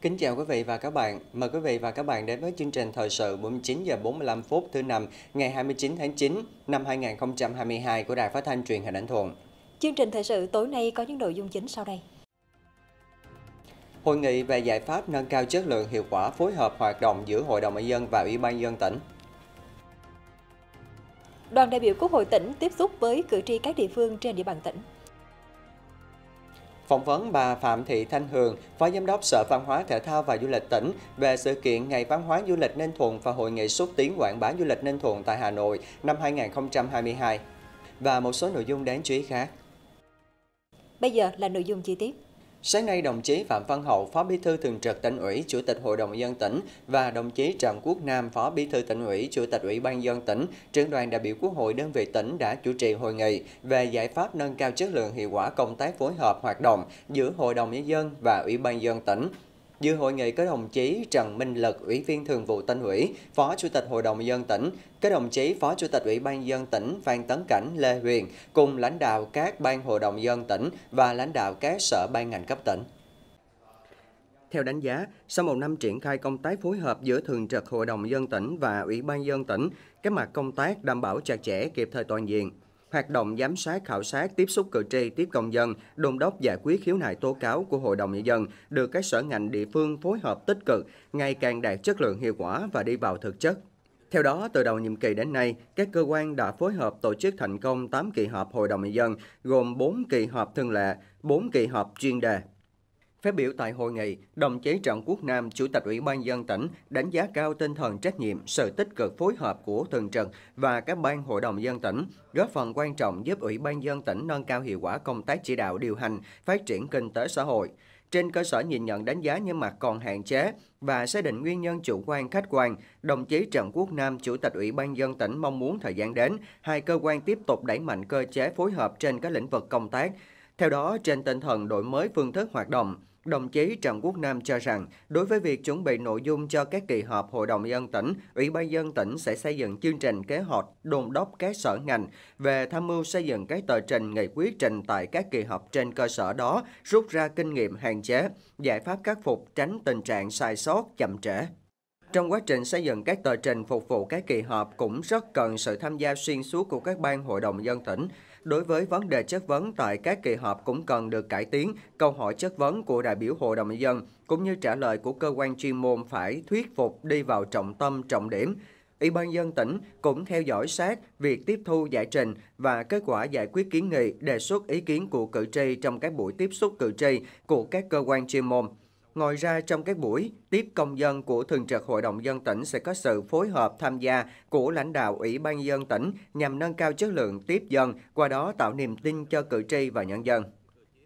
Kính chào quý vị và các bạn. Mời quý vị và các bạn đến với chương trình thời sự 49 giờ 45 phút thứ năm ngày 29 tháng 9 năm 2022 của Đài Phát thanh Truyền hình Ảnh Thuận. Chương trình thời sự tối nay có những nội dung chính sau đây. Hội nghị về giải pháp nâng cao chất lượng hiệu quả phối hợp hoạt động giữa Hội đồng nhân dân và Ủy ban nhân dân tỉnh. Đoàn đại biểu Quốc hội tỉnh tiếp xúc với cử tri các địa phương trên địa bàn tỉnh. Phỏng vấn bà Phạm Thị Thanh Hường, Phó Giám đốc Sở Văn hóa Thể thao và Du lịch tỉnh về sự kiện Ngày Văn hóa Du lịch Ninh Thuận và Hội nghị xúc tiến quảng bá du lịch Ninh Thuận tại Hà Nội năm 2022 và một số nội dung đáng chú ý khác. Bây giờ là nội dung chi tiết. Sáng nay, đồng chí Phạm Văn Hậu, Phó Bí thư Thường trực Tỉnh ủy, Chủ tịch Hội đồng nhân dân tỉnh và đồng chí Trần Quốc Nam, Phó Bí thư Tỉnh ủy, Chủ tịch Ủy ban dân tỉnh, trưởng đoàn đại biểu Quốc hội đơn vị tỉnh đã chủ trì hội nghị về giải pháp nâng cao chất lượng hiệu quả công tác phối hợp hoạt động giữa Hội đồng nhân dân và Ủy ban dân tỉnh. Dự hội nghị có đồng chí Trần Minh Lực, Ủy viên Thường vụ Tỉnh ủy, Phó Chủ tịch Hội đồng dân tỉnh, các đồng chí Phó Chủ tịch Ủy ban dân tỉnh Phan Tấn Cảnh, Lê Huyền cùng lãnh đạo các ban hội đồng dân tỉnh và lãnh đạo các sở ban ngành cấp tỉnh. Theo đánh giá, sau một năm triển khai công tác phối hợp giữa Thường trực Hội đồng dân tỉnh và Ủy ban dân tỉnh, các mặt công tác đảm bảo chặt chẽ kịp thời toàn diện, hoạt động giám sát khảo sát tiếp xúc cử tri tiếp công dân đôn đốc giải quyết khiếu nại tố cáo của hội đồng nhân dân được các sở ngành địa phương phối hợp tích cực ngày càng đạt chất lượng hiệu quả và đi vào thực chất. Theo đó, từ đầu nhiệm kỳ đến nay, các cơ quan đã phối hợp tổ chức thành công 8 kỳ họp Hội đồng Nhân dân, gồm 4 kỳ họp thường lệ, 4 kỳ họp chuyên đề, Phát biểu tại hội nghị, đồng chí Trần Quốc Nam, Chủ tịch Ủy ban dân tỉnh đánh giá cao tinh thần trách nhiệm, sự tích cực phối hợp của thường trực và các ban hội đồng dân tỉnh, góp phần quan trọng giúp Ủy ban dân tỉnh nâng cao hiệu quả công tác chỉ đạo điều hành, phát triển kinh tế xã hội. Trên cơ sở nhìn nhận đánh giá những mặt còn hạn chế và xác định nguyên nhân chủ quan khách quan, đồng chí Trần Quốc Nam, Chủ tịch Ủy ban dân tỉnh mong muốn thời gian đến, hai cơ quan tiếp tục đẩy mạnh cơ chế phối hợp trên các lĩnh vực công tác. Theo đó, trên tinh thần đổi mới phương thức hoạt động, Đồng chí Trần Quốc Nam cho rằng, đối với việc chuẩn bị nội dung cho các kỳ họp Hội đồng dân tỉnh, Ủy ban dân tỉnh sẽ xây dựng chương trình kế hoạch đôn đốc các sở ngành về tham mưu xây dựng các tờ trình nghị quyết trình tại các kỳ họp trên cơ sở đó, rút ra kinh nghiệm hạn chế, giải pháp khắc phục tránh tình trạng sai sót, chậm trễ. Trong quá trình xây dựng các tờ trình phục vụ các kỳ họp cũng rất cần sự tham gia xuyên suốt của các ban hội đồng dân tỉnh, Đối với vấn đề chất vấn tại các kỳ họp cũng cần được cải tiến, câu hỏi chất vấn của đại biểu Hội đồng nhân dân cũng như trả lời của cơ quan chuyên môn phải thuyết phục đi vào trọng tâm trọng điểm. Ủy ban dân tỉnh cũng theo dõi sát việc tiếp thu giải trình và kết quả giải quyết kiến nghị, đề xuất ý kiến của cử tri trong các buổi tiếp xúc cử tri của các cơ quan chuyên môn. Ngoài ra, trong các buổi tiếp công dân của Thường trực Hội đồng dân tỉnh sẽ có sự phối hợp tham gia của lãnh đạo Ủy ban dân tỉnh nhằm nâng cao chất lượng tiếp dân, qua đó tạo niềm tin cho cử tri và nhân dân.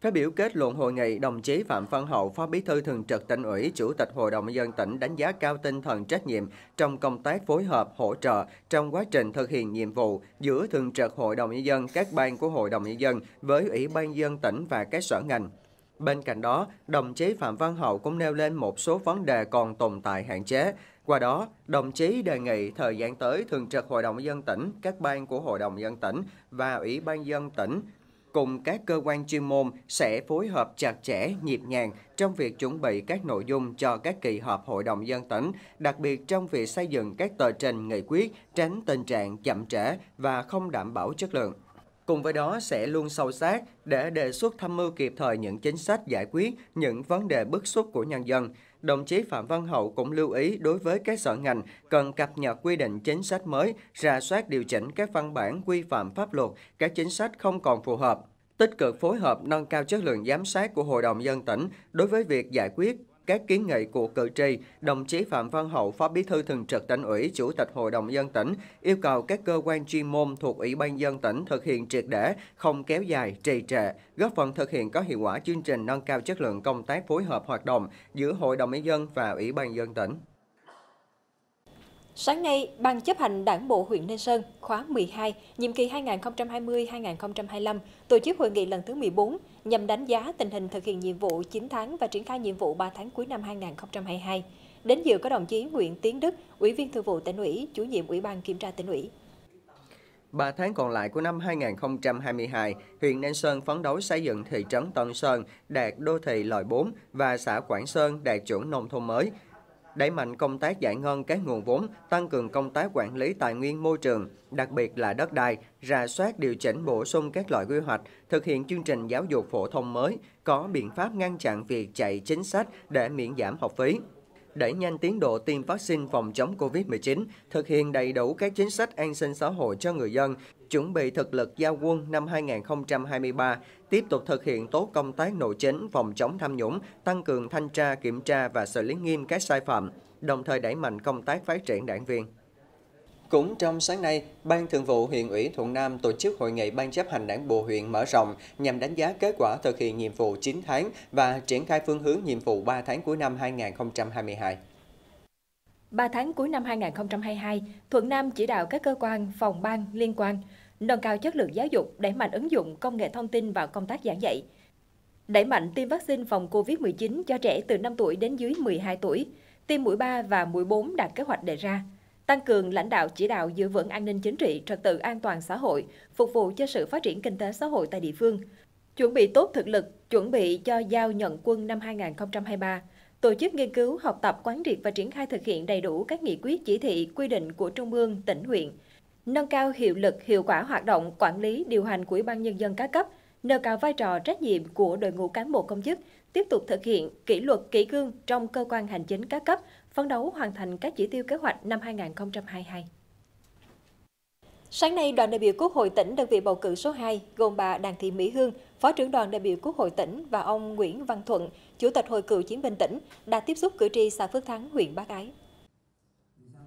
Phát biểu kết luận hội nghị, đồng chí Phạm Văn Hậu, Phó Bí thư Thường trực tỉnh ủy, Chủ tịch Hội đồng dân tỉnh đánh giá cao tinh thần trách nhiệm trong công tác phối hợp, hỗ trợ trong quá trình thực hiện nhiệm vụ giữa Thường trực Hội đồng nhân dân, các ban của Hội đồng nhân dân với Ủy ban dân tỉnh và các sở ngành. Bên cạnh đó, đồng chí Phạm Văn Hậu cũng nêu lên một số vấn đề còn tồn tại hạn chế. Qua đó, đồng chí đề nghị thời gian tới Thường trực Hội đồng dân tỉnh, các ban của Hội đồng dân tỉnh và Ủy ban dân tỉnh cùng các cơ quan chuyên môn sẽ phối hợp chặt chẽ, nhịp nhàng trong việc chuẩn bị các nội dung cho các kỳ họp Hội đồng dân tỉnh, đặc biệt trong việc xây dựng các tờ trình nghị quyết, tránh tình trạng chậm trễ và không đảm bảo chất lượng. Cùng với đó sẽ luôn sâu sát để đề xuất tham mưu kịp thời những chính sách giải quyết những vấn đề bức xúc của nhân dân. Đồng chí Phạm Văn Hậu cũng lưu ý đối với các sở ngành cần cập nhật quy định chính sách mới, ra soát điều chỉnh các văn bản quy phạm pháp luật, các chính sách không còn phù hợp tích cực phối hợp nâng cao chất lượng giám sát của Hội đồng dân tỉnh đối với việc giải quyết các kiến nghị của cử tri, đồng chí Phạm Văn Hậu, Phó Bí thư Thường trực Tỉnh ủy, Chủ tịch Hội đồng dân tỉnh yêu cầu các cơ quan chuyên môn thuộc Ủy ban dân tỉnh thực hiện triệt để, không kéo dài, trì trệ, góp phần thực hiện có hiệu quả chương trình nâng cao chất lượng công tác phối hợp hoạt động giữa Hội đồng nhân dân và Ủy ban dân tỉnh. Sáng nay, Ban chấp hành Đảng bộ huyện Ninh Sơn khóa 12, nhiệm kỳ 2020-2025 tổ chức hội nghị lần thứ 14 nhằm đánh giá tình hình thực hiện nhiệm vụ 9 tháng và triển khai nhiệm vụ 3 tháng cuối năm 2022. Đến dự có đồng chí Nguyễn Tiến Đức, Ủy viên Thường vụ tỉnh ủy, chủ nhiệm Ủy ban Kiểm tra tỉnh ủy. 3 tháng còn lại của năm 2022, huyện Ninh Sơn phấn đấu xây dựng thị trấn Tân Sơn đạt đô thị loại 4 và xã Quảng Sơn đạt chuẩn nông thôn mới, đẩy mạnh công tác giải ngân các nguồn vốn, tăng cường công tác quản lý tài nguyên môi trường, đặc biệt là đất đai, rà soát điều chỉnh bổ sung các loại quy hoạch, thực hiện chương trình giáo dục phổ thông mới, có biện pháp ngăn chặn việc chạy chính sách để miễn giảm học phí. Đẩy nhanh tiến độ tiêm vaccine phòng chống COVID-19, thực hiện đầy đủ các chính sách an sinh xã hội cho người dân, chuẩn bị thực lực giao quân năm 2023, tiếp tục thực hiện tốt công tác nội chính phòng chống tham nhũng, tăng cường thanh tra, kiểm tra và xử lý nghiêm các sai phạm, đồng thời đẩy mạnh công tác phát triển đảng viên. Cũng trong sáng nay, Ban Thường vụ huyện ủy Thuận Nam tổ chức hội nghị Ban chấp hành đảng bộ huyện mở rộng nhằm đánh giá kết quả thực hiện nhiệm vụ 9 tháng và triển khai phương hướng nhiệm vụ 3 tháng cuối năm 2022. 3 tháng cuối năm 2022, Thuận Nam chỉ đạo các cơ quan, phòng ban liên quan nâng cao chất lượng giáo dục, đẩy mạnh ứng dụng công nghệ thông tin vào công tác giảng dạy, đẩy mạnh tiêm vaccine phòng COVID-19 cho trẻ từ 5 tuổi đến dưới 12 tuổi, tiêm mũi 3 và mũi 4 đạt kế hoạch đề ra tăng cường lãnh đạo chỉ đạo giữ vững an ninh chính trị, trật tự an toàn xã hội, phục vụ cho sự phát triển kinh tế xã hội tại địa phương. Chuẩn bị tốt thực lực, chuẩn bị cho giao nhận quân năm 2023, tổ chức nghiên cứu, học tập, quán triệt và triển khai thực hiện đầy đủ các nghị quyết chỉ thị, quy định của Trung ương, tỉnh, huyện, nâng cao hiệu lực, hiệu quả hoạt động, quản lý, điều hành của Ủy ban Nhân dân các cấp, nâng cao vai trò trách nhiệm của đội ngũ cán bộ công chức, tiếp tục thực hiện kỷ luật kỷ cương trong cơ quan hành chính các cấp, phấn đấu hoàn thành các chỉ tiêu kế hoạch năm 2022. Sáng nay, đoàn đại biểu Quốc hội tỉnh đơn vị bầu cử số 2 gồm bà Đặng Thị Mỹ Hương, Phó trưởng đoàn đại biểu Quốc hội tỉnh và ông Nguyễn Văn Thuận, Chủ tịch Hội cựu chiến binh tỉnh đã tiếp xúc cử tri xã Phước Thắng, huyện Bắc Ái.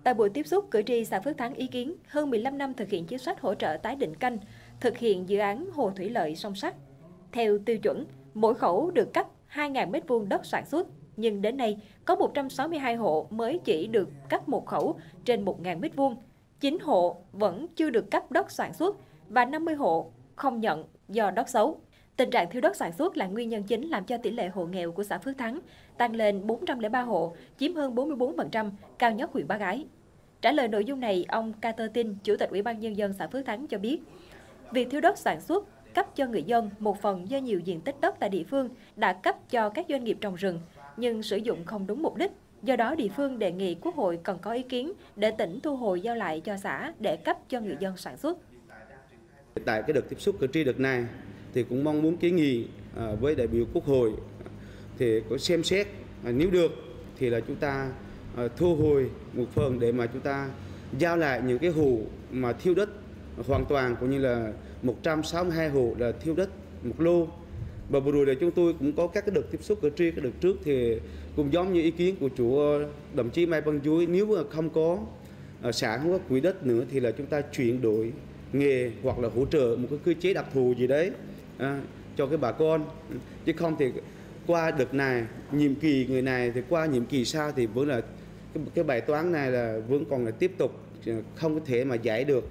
Tại buổi tiếp xúc, cử tri xã Phước Thắng ý kiến hơn 15 năm thực hiện chính sách hỗ trợ tái định canh, thực hiện dự án hồ thủy lợi sông sắt. Theo tiêu chuẩn, mỗi khẩu được cấp 2.000 m2 đất sản xuất, nhưng đến nay có 162 hộ mới chỉ được cấp một khẩu trên 1.000 m2. 9 hộ vẫn chưa được cấp đất sản xuất và 50 hộ không nhận do đất xấu. Tình trạng thiếu đất sản xuất là nguyên nhân chính làm cho tỷ lệ hộ nghèo của xã Phước Thắng tăng lên 403 hộ, chiếm hơn 44%, cao nhất huyện Ba Gái. Trả lời nội dung này, ông Carter Tin, Chủ tịch Ủy ban Nhân dân xã Phước Thắng cho biết, việc thiếu đất sản xuất cấp cho người dân một phần do nhiều diện tích đất tại địa phương đã cấp cho các doanh nghiệp trồng rừng, nhưng sử dụng không đúng mục đích. Do đó, địa phương đề nghị Quốc hội cần có ý kiến để tỉnh thu hồi giao lại cho xã để cấp cho người dân sản xuất. Tại cái đợt tiếp xúc cử tri đợt này thì cũng mong muốn kiến nghị à, với đại biểu Quốc hội thì có xem xét à, nếu được thì là chúng ta Ờ, thu hồi một phần để mà chúng ta giao lại những cái hộ mà thiêu đất hoàn toàn cũng như là 162 hộ là thiêu đất một lô. Và vừa rồi là chúng tôi cũng có các cái đợt tiếp xúc cử tri cái đợt trước thì cũng giống như ý kiến của chủ ờ, đồng chí Mai Văn Chuối nếu mà không có ờ, xã không có quỹ đất nữa thì là chúng ta chuyển đổi nghề hoặc là hỗ trợ một cái cơ chế đặc thù gì đấy à, cho cái bà con. Chứ không thì qua đợt này nhiệm kỳ người này thì qua nhiệm kỳ sau thì vẫn là cái, cái bài toán này là vẫn còn là tiếp tục không có thể mà giải được.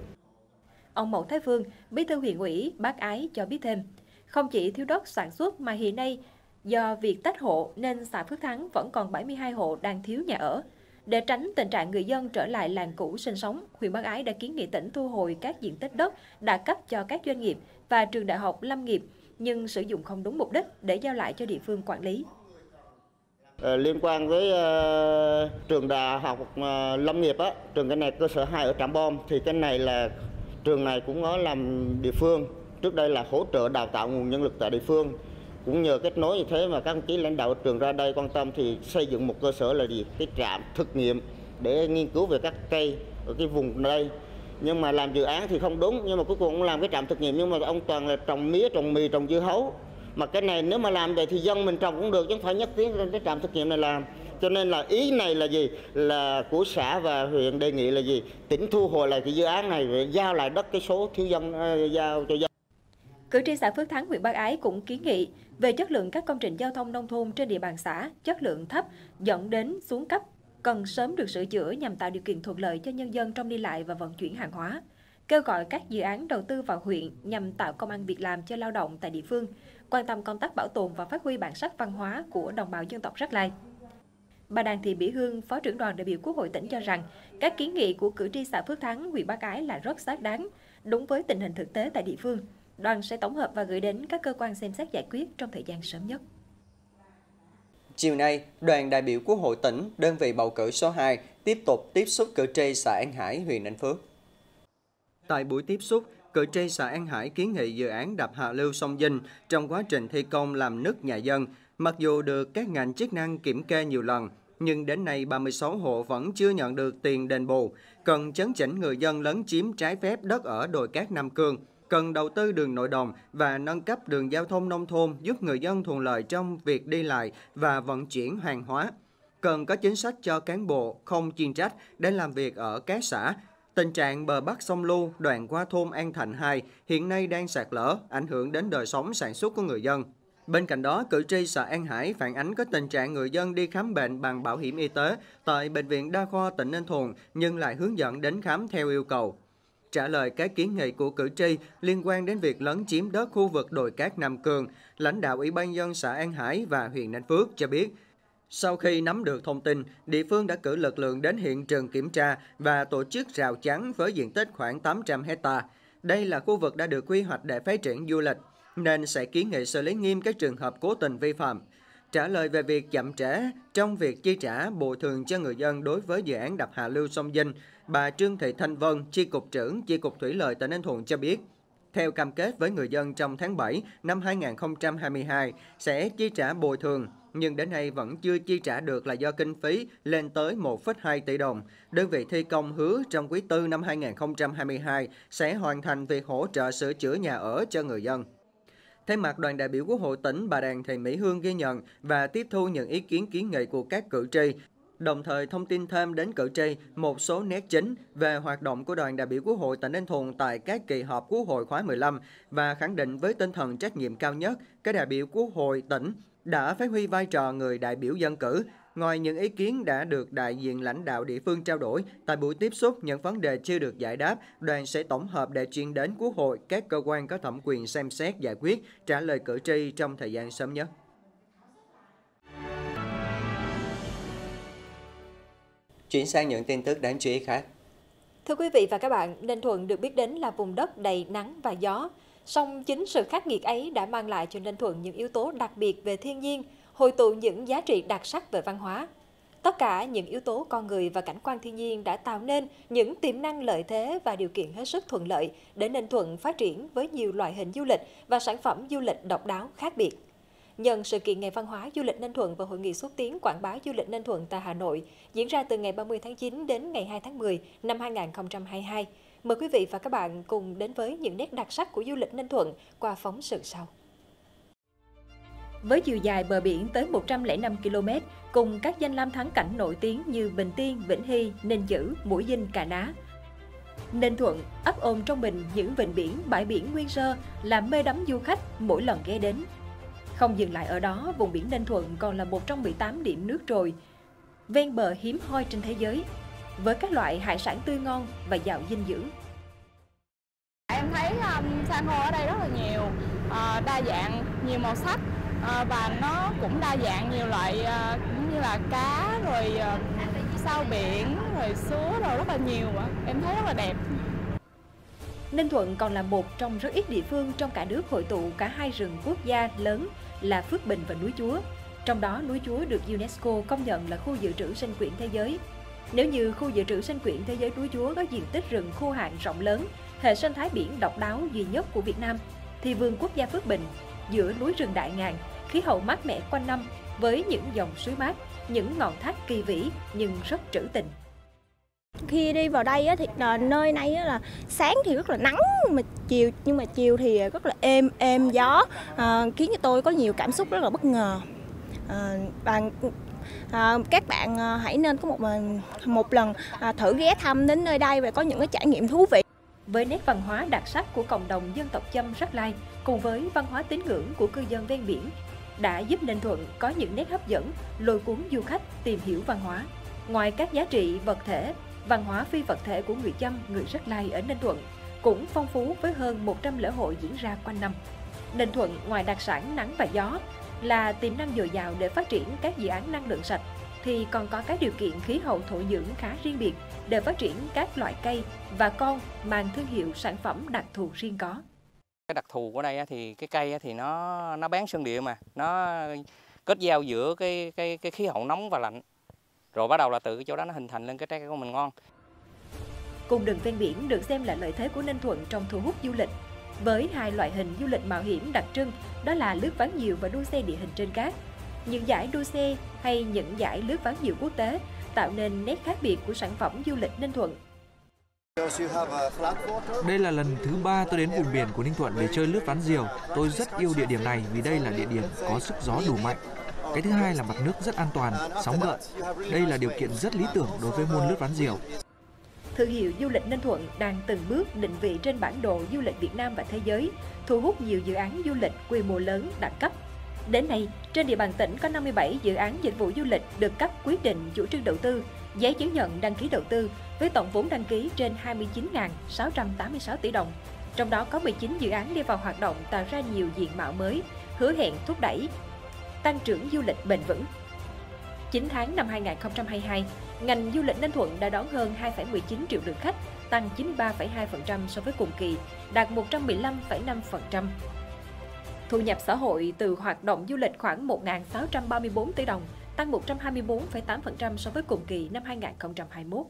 Ông Mậu Thái Phương, Bí thư huyện ủy Bác Ái cho biết thêm, không chỉ thiếu đất sản xuất mà hiện nay do việc tách hộ nên xã Phước Thắng vẫn còn 72 hộ đang thiếu nhà ở. Để tránh tình trạng người dân trở lại làng cũ sinh sống, huyện Bắc Ái đã kiến nghị tỉnh thu hồi các diện tích đất đã cấp cho các doanh nghiệp và trường đại học lâm nghiệp nhưng sử dụng không đúng mục đích để giao lại cho địa phương quản lý. Ờ, liên quan với ờ, trường đại học ờ, lâm nghiệp á, trường cái này cơ sở 2 ở Trạm Bom thì cái này là trường này cũng có làm địa phương. Trước đây là hỗ trợ đào tạo nguồn nhân lực tại địa phương. Cũng nhờ kết nối như thế mà các đồng chí lãnh đạo trường ra đây quan tâm thì xây dựng một cơ sở là gì? Cái trạm thực nghiệm để nghiên cứu về các cây ở cái vùng đây. Nhưng mà làm dự án thì không đúng nhưng mà cuối cùng cũng làm cái trạm thực nghiệm nhưng mà ông toàn là trồng mía trồng mì trồng dưa hấu mà cái này nếu mà làm vậy thì dân mình trồng cũng được chứ không phải nhất thiết cái trạm thực nghiệm này làm. Cho nên là ý này là gì? Là của xã và huyện đề nghị là gì? Tỉnh thu hồi lại cái dự án này để giao lại đất cái số thiếu dân ờ, giao cho dân. Cử tri xã Phước Thắng, huyện Bắc Ái cũng kiến nghị về chất lượng các công trình giao thông nông thôn trên địa bàn xã, chất lượng thấp, dẫn đến xuống cấp, cần sớm được sửa chữa nhằm tạo điều kiện thuận lợi cho nhân dân trong đi lại và vận chuyển hàng hóa. Kêu gọi các dự án đầu tư vào huyện nhằm tạo công ăn việc làm cho lao động tại địa phương, quan tâm công tác bảo tồn và phát huy bản sắc văn hóa của đồng bào dân tộc Rắc Lai. Bà Đàn Thị Bỉ Hương, Phó trưởng đoàn đại biểu Quốc hội tỉnh cho rằng, các kiến nghị của cử tri xã Phước Thắng, huyện Ba Cái là rất xác đáng, đúng với tình hình thực tế tại địa phương. Đoàn sẽ tổng hợp và gửi đến các cơ quan xem xét giải quyết trong thời gian sớm nhất. Chiều nay, đoàn đại biểu Quốc hội tỉnh, đơn vị bầu cử số 2 tiếp tục tiếp xúc cử tri xã An Hải, huyện Ninh Phước. Tại buổi tiếp xúc, cử tri xã An Hải kiến nghị dự án đập hạ lưu sông Dinh trong quá trình thi công làm nứt nhà dân. Mặc dù được các ngành chức năng kiểm kê nhiều lần, nhưng đến nay 36 hộ vẫn chưa nhận được tiền đền bù. Cần chấn chỉnh người dân lấn chiếm trái phép đất ở đồi cát Nam Cương. Cần đầu tư đường nội đồng và nâng cấp đường giao thông nông thôn giúp người dân thuận lợi trong việc đi lại và vận chuyển hàng hóa. Cần có chính sách cho cán bộ không chuyên trách để làm việc ở các xã, Tình trạng bờ bắc sông Lu đoạn qua thôn An Thạnh 2 hiện nay đang sạt lở, ảnh hưởng đến đời sống sản xuất của người dân. Bên cạnh đó, cử tri xã An Hải phản ánh có tình trạng người dân đi khám bệnh bằng bảo hiểm y tế tại Bệnh viện Đa khoa tỉnh Ninh Thuận nhưng lại hướng dẫn đến khám theo yêu cầu. Trả lời các kiến nghị của cử tri liên quan đến việc lấn chiếm đất khu vực đồi cát Nam Cường, lãnh đạo Ủy ban dân xã An Hải và huyện Ninh Phước cho biết sau khi nắm được thông tin, địa phương đã cử lực lượng đến hiện trường kiểm tra và tổ chức rào chắn với diện tích khoảng 800 hecta. Đây là khu vực đã được quy hoạch để phát triển du lịch, nên sẽ kiến nghị xử lý nghiêm các trường hợp cố tình vi phạm. Trả lời về việc chậm trễ trong việc chi trả bồi thường cho người dân đối với dự án đập hạ lưu sông Dinh, bà Trương Thị Thanh Vân, Chi cục trưởng Chi cục Thủy lợi tỉnh Ninh Thuận cho biết, theo cam kết với người dân trong tháng 7 năm 2022 sẽ chi trả bồi thường nhưng đến nay vẫn chưa chi trả được là do kinh phí lên tới 1,2 tỷ đồng. Đơn vị thi công hứa trong quý tư năm 2022 sẽ hoàn thành việc hỗ trợ sửa chữa nhà ở cho người dân. Thay mặt đoàn đại biểu Quốc hội tỉnh, bà Đàn Thị Mỹ Hương ghi nhận và tiếp thu những ý kiến kiến nghị của các cử tri, đồng thời thông tin thêm đến cử tri một số nét chính về hoạt động của đoàn đại biểu Quốc hội tỉnh Ninh Thuận tại các kỳ họp Quốc hội khóa 15 và khẳng định với tinh thần trách nhiệm cao nhất, các đại biểu Quốc hội tỉnh đã phát huy vai trò người đại biểu dân cử. Ngoài những ý kiến đã được đại diện lãnh đạo địa phương trao đổi, tại buổi tiếp xúc những vấn đề chưa được giải đáp, đoàn sẽ tổng hợp để chuyển đến Quốc hội các cơ quan có thẩm quyền xem xét giải quyết, trả lời cử tri trong thời gian sớm nhất. Chuyển sang những tin tức đáng chú ý khác. Thưa quý vị và các bạn, Ninh Thuận được biết đến là vùng đất đầy nắng và gió. Song chính sự khắc nghiệt ấy đã mang lại cho Ninh Thuận những yếu tố đặc biệt về thiên nhiên, hội tụ những giá trị đặc sắc về văn hóa. Tất cả những yếu tố con người và cảnh quan thiên nhiên đã tạo nên những tiềm năng lợi thế và điều kiện hết sức thuận lợi để Ninh Thuận phát triển với nhiều loại hình du lịch và sản phẩm du lịch độc đáo khác biệt. Nhân sự kiện Ngày Văn hóa Du lịch Ninh Thuận và Hội nghị xúc tiến quảng bá du lịch Ninh Thuận tại Hà Nội diễn ra từ ngày 30 tháng 9 đến ngày 2 tháng 10 năm 2022, Mời quý vị và các bạn cùng đến với những nét đặc sắc của du lịch Ninh Thuận qua phóng sự sau. Với chiều dài bờ biển tới 105 km, cùng các danh lam thắng cảnh nổi tiếng như Bình Tiên, Vĩnh Hy, Ninh Chữ, Mũi Dinh, Cà Ná. Ninh Thuận ấp ôm trong mình những vịnh biển, bãi biển nguyên sơ làm mê đắm du khách mỗi lần ghé đến. Không dừng lại ở đó, vùng biển Ninh Thuận còn là một trong 18 điểm nước trồi, ven bờ hiếm hoi trên thế giới, với các loại hải sản tươi ngon và giàu dinh dưỡng. Em thấy um, san hô ở đây rất là nhiều, uh, đa dạng, nhiều màu sắc uh, và nó cũng đa dạng nhiều loại uh, như là cá rồi uh, sao biển rồi súa rồi rất là nhiều. Em thấy rất là đẹp. Ninh Thuận còn là một trong rất ít địa phương trong cả nước hội tụ cả hai rừng quốc gia lớn là Phước Bình và núi Chúa. Trong đó núi Chúa được UNESCO công nhận là khu dự trữ sinh quyển thế giới nếu như khu dự trữ sinh quyển thế giới núi Chúa có diện tích rừng khô hạn rộng lớn, hệ sinh thái biển độc đáo duy nhất của Việt Nam, thì vườn quốc gia Phước Bình giữa núi rừng đại ngàn, khí hậu mát mẻ quanh năm với những dòng suối mát, những ngọn thác kỳ vĩ nhưng rất trữ tình. Khi đi vào đây thì ờ, nơi này là sáng thì rất là nắng mà chiều nhưng mà chiều thì rất là êm êm gió à, khiến cho tôi có nhiều cảm xúc rất là bất ngờ à, và à, các bạn à, hãy nên có một một lần à, thử ghé thăm đến nơi đây và có những cái trải nghiệm thú vị. Với nét văn hóa đặc sắc của cộng đồng dân tộc Chăm Rắc Lai cùng với văn hóa tín ngưỡng của cư dân ven biển đã giúp Ninh Thuận có những nét hấp dẫn, lôi cuốn du khách tìm hiểu văn hóa. Ngoài các giá trị vật thể, văn hóa phi vật thể của người Chăm, người Rắc Lai ở Ninh Thuận cũng phong phú với hơn 100 lễ hội diễn ra quanh năm. Ninh Thuận ngoài đặc sản nắng và gió là tiềm năng dồi dào để phát triển các dự án năng lượng sạch, thì còn có các điều kiện khí hậu thổ dưỡng khá riêng biệt để phát triển các loại cây và con mang thương hiệu sản phẩm đặc thù riêng có. Cái đặc thù của đây thì cái cây thì nó nó bán sơn địa mà, nó kết giao giữa cái cái cái khí hậu nóng và lạnh. Rồi bắt đầu là từ cái chỗ đó nó hình thành lên cái trái cây của mình ngon. Cung đường ven biển được xem là lợi thế của Ninh Thuận trong thu hút du lịch. Với hai loại hình du lịch mạo hiểm đặc trưng, đó là lướt ván nhiều và đua xe địa hình trên cát. Những giải đua xe hay những giải lướt ván nhiều quốc tế tạo nên nét khác biệt của sản phẩm du lịch Ninh Thuận. Đây là lần thứ ba tôi đến vùng biển của Ninh Thuận để chơi lướt ván diều. Tôi rất yêu địa điểm này vì đây là địa điểm có sức gió đủ mạnh. Cái thứ hai là mặt nước rất an toàn, sóng gợn. Đây là điều kiện rất lý tưởng đối với môn lướt ván diều. Thương hiệu du lịch Ninh Thuận đang từng bước định vị trên bản đồ du lịch Việt Nam và thế giới, thu hút nhiều dự án du lịch quy mô lớn đẳng cấp. Đến nay, trên địa bàn tỉnh có 57 dự án dịch vụ du lịch được cấp quyết định chủ trương đầu tư, giấy chứng nhận đăng ký đầu tư với tổng vốn đăng ký trên 29.686 tỷ đồng. Trong đó có 19 dự án đi vào hoạt động tạo ra nhiều diện mạo mới, hứa hẹn thúc đẩy tăng trưởng du lịch bền vững. 9 tháng năm 2022, ngành du lịch Ninh Thuận đã đón hơn 2,19 triệu lượt khách, tăng 93,2% so với cùng kỳ, đạt 115,5%. Thu nhập xã hội từ hoạt động du lịch khoảng 1.634 tỷ đồng, tăng 124,8% so với cùng kỳ năm 2021.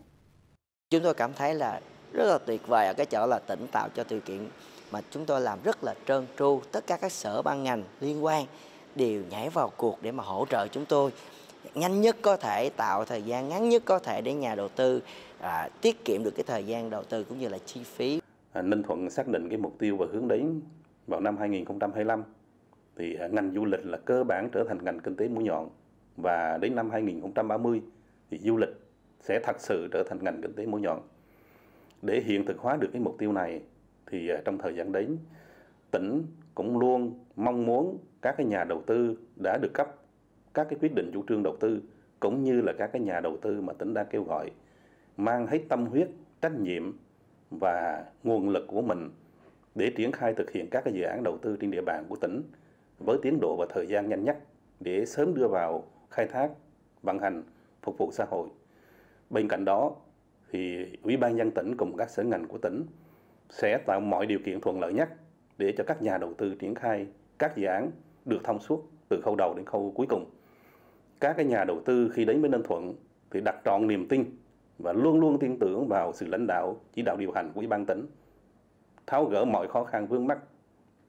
Chúng tôi cảm thấy là rất là tuyệt vời ở cái chỗ là tỉnh tạo cho điều kiện mà chúng tôi làm rất là trơn tru, tất cả các sở ban ngành liên quan đều nhảy vào cuộc để mà hỗ trợ chúng tôi nhanh nhất có thể tạo thời gian ngắn nhất có thể để nhà đầu tư à, tiết kiệm được cái thời gian đầu tư cũng như là chi phí. À, Ninh Thuận xác định cái mục tiêu và hướng đến vào năm 2025 thì à, ngành du lịch là cơ bản trở thành ngành kinh tế mũi nhọn và đến năm 2030 thì du lịch sẽ thật sự trở thành ngành kinh tế mũi nhọn. Để hiện thực hóa được cái mục tiêu này thì à, trong thời gian đến tỉnh cũng luôn mong muốn các cái nhà đầu tư đã được cấp các cái quyết định chủ trương đầu tư cũng như là các cái nhà đầu tư mà tỉnh đã kêu gọi mang hết tâm huyết, trách nhiệm và nguồn lực của mình để triển khai thực hiện các cái dự án đầu tư trên địa bàn của tỉnh với tiến độ và thời gian nhanh nhất để sớm đưa vào khai thác, vận hành, phục vụ xã hội. Bên cạnh đó thì Ủy ban nhân tỉnh cùng các sở ngành của tỉnh sẽ tạo mọi điều kiện thuận lợi nhất để cho các nhà đầu tư triển khai các dự án được thông suốt từ khâu đầu đến khâu cuối cùng. Các cái nhà đầu tư khi đến với Ninh Thuận thì đặt trọn niềm tin và luôn luôn tin tưởng vào sự lãnh đạo, chỉ đạo điều hành của Ủy ban tỉnh, tháo gỡ mọi khó khăn vướng mắt,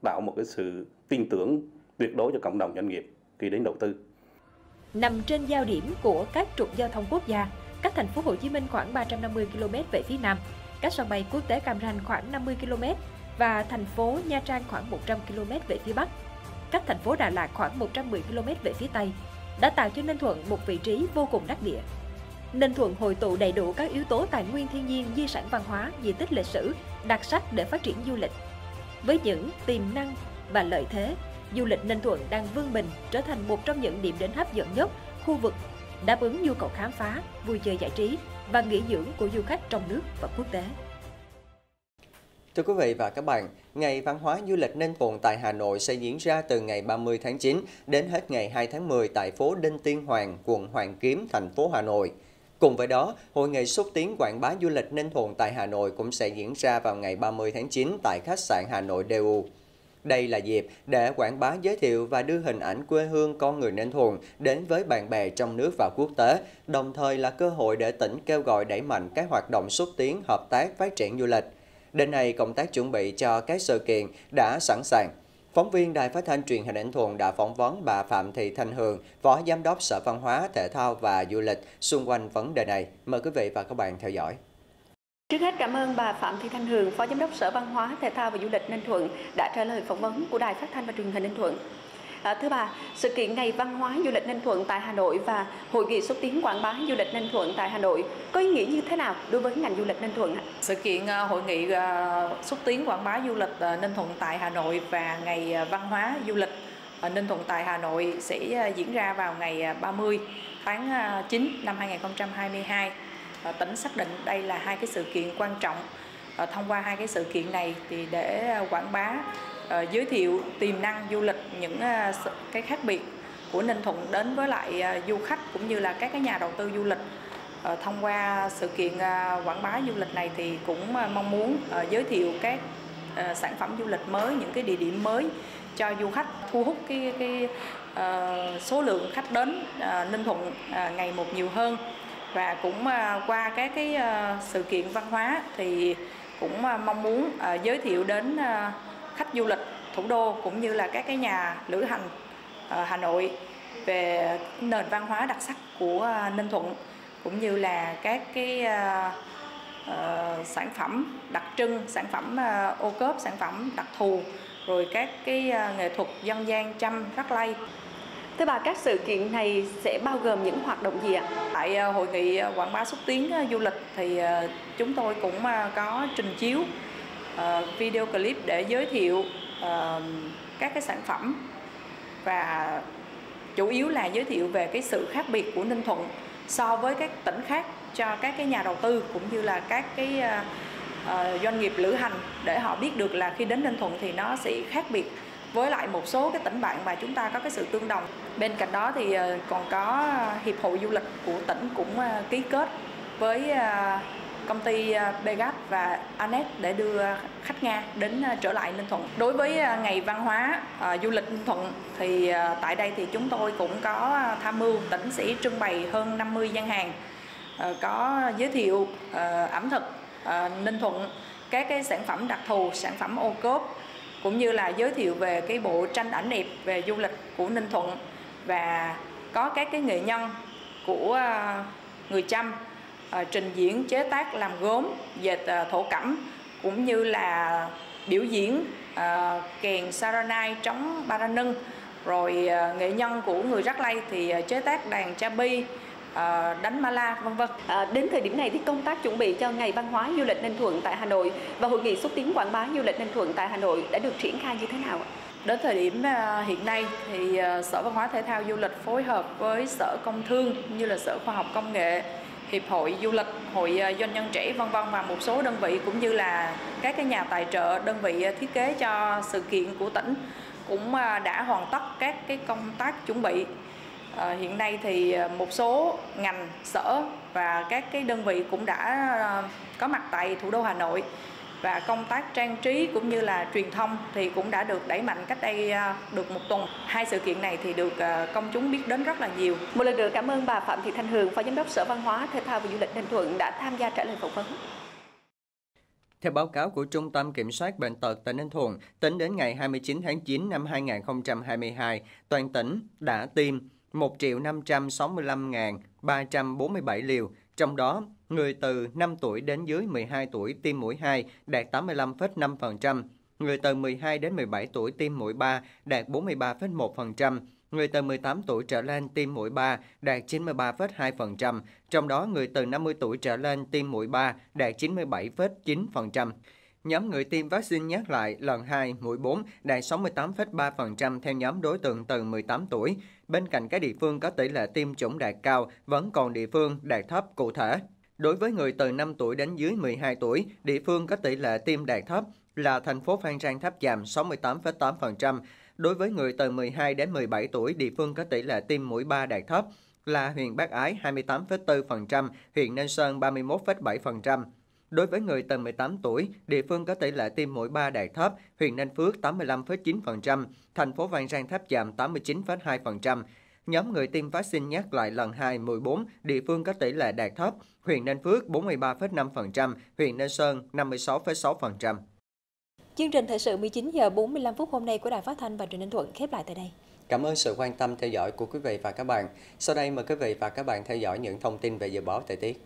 tạo một cái sự tin tưởng tuyệt đối cho cộng đồng doanh nghiệp khi đến đầu tư. Nằm trên giao điểm của các trục giao thông quốc gia, cách thành phố Hồ Chí Minh khoảng 350 km về phía nam, cách sân bay quốc tế Cam Ranh khoảng 50 km và thành phố Nha Trang khoảng 100 km về phía bắc, cách thành phố Đà Lạt khoảng 110 km về phía tây, đã tạo cho Ninh Thuận một vị trí vô cùng đắc địa. Ninh Thuận hội tụ đầy đủ các yếu tố tài nguyên thiên nhiên, di sản văn hóa, di tích lịch sử, đặc sắc để phát triển du lịch. Với những tiềm năng và lợi thế, du lịch Ninh Thuận đang vươn mình trở thành một trong những điểm đến hấp dẫn nhất khu vực, đáp ứng nhu cầu khám phá, vui chơi giải trí và nghỉ dưỡng của du khách trong nước và quốc tế. Thưa quý vị và các bạn, Ngày Văn hóa Du lịch Ninh Thuận tại Hà Nội sẽ diễn ra từ ngày 30 tháng 9 đến hết ngày 2 tháng 10 tại phố Đinh Tiên Hoàng, quận Hoàn Kiếm, thành phố Hà Nội. Cùng với đó, Hội nghị xúc tiến quảng bá du lịch Ninh Thuận tại Hà Nội cũng sẽ diễn ra vào ngày 30 tháng 9 tại khách sạn Hà Nội DU. Đây là dịp để quảng bá giới thiệu và đưa hình ảnh quê hương con người Ninh Thuận đến với bạn bè trong nước và quốc tế, đồng thời là cơ hội để tỉnh kêu gọi đẩy mạnh các hoạt động xúc tiến hợp tác phát triển du lịch. Đến nay, công tác chuẩn bị cho các sự kiện đã sẵn sàng. Phóng viên Đài Phát thanh Truyền hình Ảnh Thuận đã phỏng vấn bà Phạm Thị Thanh Hường, Phó Giám đốc Sở Văn hóa, Thể thao và Du lịch xung quanh vấn đề này. Mời quý vị và các bạn theo dõi. Trước hết cảm ơn bà Phạm Thị Thanh Hường, Phó Giám đốc Sở Văn hóa, Thể thao và Du lịch Ninh Thuận đã trả lời phỏng vấn của Đài Phát thanh và Truyền hình Ninh Thuận. À, ba sự kiện Ngày Văn hóa Du lịch Ninh Thuận tại Hà Nội và Hội nghị xúc tiến quảng bá du lịch Ninh Thuận tại Hà Nội có ý nghĩa như thế nào đối với ngành du lịch Ninh Thuận? Sự kiện à, Hội nghị à, xúc tiến quảng bá du lịch à, Ninh Thuận tại Hà Nội và Ngày Văn hóa Du lịch Ninh Thuận tại Hà Nội sẽ diễn ra vào ngày 30 tháng 9 năm 2022. Tỉnh xác định đây là hai cái sự kiện quan trọng. Ờ, thông qua hai cái sự kiện này thì để ờ, quảng bá ờ, giới thiệu tiềm năng du lịch những cái khác biệt của Ninh Thuận đến với lại du khách cũng như là các cái nhà đầu tư du lịch. Thông qua sự kiện quảng bá du lịch này thì cũng mong muốn giới thiệu các sản phẩm du lịch mới những cái địa điểm mới cho du khách thu hút cái cái uh, số lượng khách đến uh, Ninh Thuận uh, ngày một nhiều hơn. Và cũng uh, qua các cái uh, sự kiện văn hóa thì cũng à, mong muốn à, giới thiệu đến à, khách du lịch thủ đô cũng như là các cái nhà lữ hành Hà Nội về nền văn hóa đặc sắc của Ninh Thuận cũng như là các cái uh, sản phẩm đặc trưng, sản phẩm uh, ô cốp, sản phẩm đặc thù rồi các cái nghệ thuật dân gian chăm rắc lay Thưa bà, các sự kiện này sẽ bao gồm những hoạt động gì ạ? Tại ờ, hội nghị ờ, quảng bá xúc tiến ờ, du lịch thì chúng tôi cũng có trình chiếu video clip để giới thiệu các cái sản phẩm và chủ yếu là giới thiệu về cái sự khác biệt của Ninh Thuận so với các tỉnh khác cho các cái nhà đầu tư cũng như là các cái doanh nghiệp lữ hành để họ biết được là khi đến Ninh Thuận thì nó sẽ khác biệt với lại một số cái tỉnh bạn mà chúng ta có cái sự tương đồng. Bên cạnh đó thì ờ, còn có hiệp hội du lịch của tỉnh cũng ờ, ký kết với ờ, công ty Begat và Anet để đưa khách Nga đến trở lại Ninh Thuận. Đối với ngày văn hóa du lịch Ninh Thuận thì tại đây thì chúng tôi cũng có tham mưu tỉnh sẽ trưng bày hơn 50 gian hàng có giới thiệu ẩm thực Ninh Thuận các cái sản phẩm đặc thù, sản phẩm ô cốp cũng như là giới thiệu về cái bộ tranh ảnh đẹp về du lịch của Ninh Thuận và có các cái nghệ nhân của à, người Chăm à, trình diễn chế tác làm gốm, dệt à, thổ cẩm cũng như là biểu diễn kèn saranai trống baranưng rồi nghệ nhân của người Rắc Lây thì chế tác đàn cha bi đánh mala vân vân. À, đến thời điểm này thì công tác chuẩn bị cho ngày văn hóa du lịch Ninh Thuận tại Hà Nội và hội nghị xúc tiến quảng bá du lịch Ninh Thuận tại Hà Nội đã được triển khai như thế nào ạ? Đến thời điểm ờ, hiện nay thì Sở Văn hóa Thể thao Du lịch phối hợp với Sở Công Thương như là Sở Khoa học Công nghệ, Hiệp hội Du lịch, Hội Doanh nhân trẻ vân vân và một số đơn vị cũng như là các cái nhà tài trợ, đơn vị thiết kế cho sự kiện của tỉnh cũng đã hoàn tất các cái công tác chuẩn bị À, hiện nay thì ờ, một số ngành sở và các cái đơn vị cũng đã ờ, có mặt tại thủ đô Hà Nội và công tác trang trí cũng như là truyền thông thì cũng đã được đẩy mạnh cách đây được một tuần. Hai sự kiện này thì được công chúng biết đến rất là nhiều. Một lần nữa cảm ơn bà Phạm Thị Thanh Hường, Phó Giám đốc Sở Văn hóa, Thể thao và Du lịch Ninh Thuận đã tham gia trả lời phỏng vấn. Theo báo cáo của Trung tâm Kiểm soát Bệnh tật tỉnh Ninh Thuận, tính đến ngày 29 tháng 9 năm 2022, toàn tỉnh đã tiêm 1.565.347 liều, trong đó người từ 5 tuổi đến dưới 12 tuổi tiêm mũi 2 đạt 85,5%, người từ 12 đến 17 tuổi tiêm mũi 3 đạt 43,1%, người từ 18 tuổi trở lên tiêm mũi 3 đạt 93,2%, trong đó người từ 50 tuổi trở lên tiêm mũi 3 đạt 97,9%. Nhóm người tiêm vaccine nhắc lại lần 2, mũi 4 đạt 68,3% theo nhóm đối tượng từ 18 tuổi. Bên cạnh các địa phương có tỷ lệ tiêm chủng đạt cao, vẫn còn địa phương đạt thấp cụ thể. Đối với người từ 5 tuổi đến dưới 12 tuổi, địa phương có tỷ lệ tiêm đạt thấp là thành phố Phan Rang Tháp Chàm 68,8%. Đối với người từ 12 đến 17 tuổi, địa phương có tỷ lệ tiêm mũi 3 đạt thấp là huyện Bắc Ái 28,4%, huyện Ninh Sơn 31,7%. Đối với người từ 18 tuổi, địa phương có tỷ lệ tiêm mũi 3 đạt thấp, huyện Ninh Phước 85,9%, thành phố Phan Rang Tháp Chàm 89,2%. Nhóm người tiêm vaccine nhắc lại lần 2, 14, địa phương có tỷ lệ đạt thấp, huyện Ninh Phước 43,5%, huyện Ninh Sơn 56,6%. Chương trình thời sự 19 giờ 45 phút hôm nay của Đài Phát thanh và Truyền hình Thuận khép lại tại đây. Cảm ơn sự quan tâm theo dõi của quý vị và các bạn. Sau đây mời quý vị và các bạn theo dõi những thông tin về dự báo thời tiết.